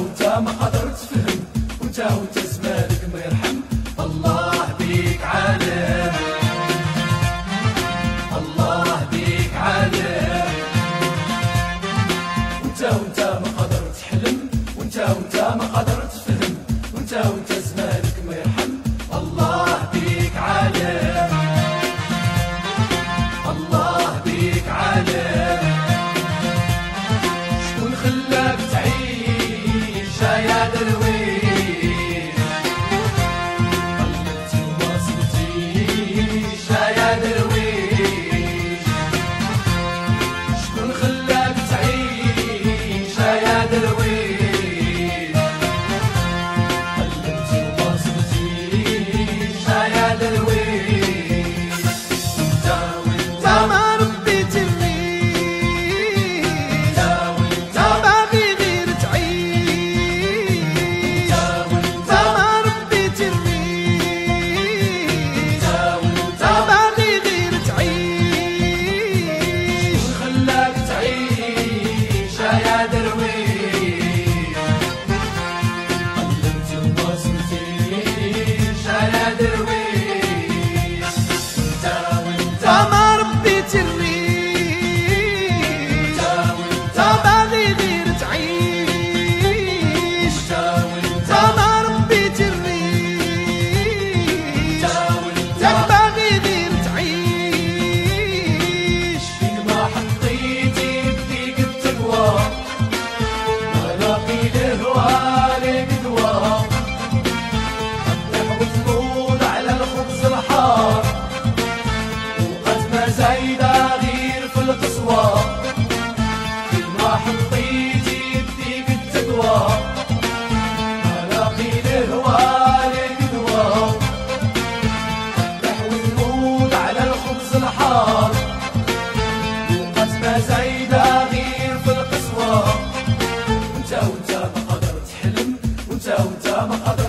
وانت ما قدر تفهم. وانت وتا زمالك ما يرحم. الله بيك عالم الله بيك عالم ما تحلم. ما I out of the way. عليك دوام Muhammad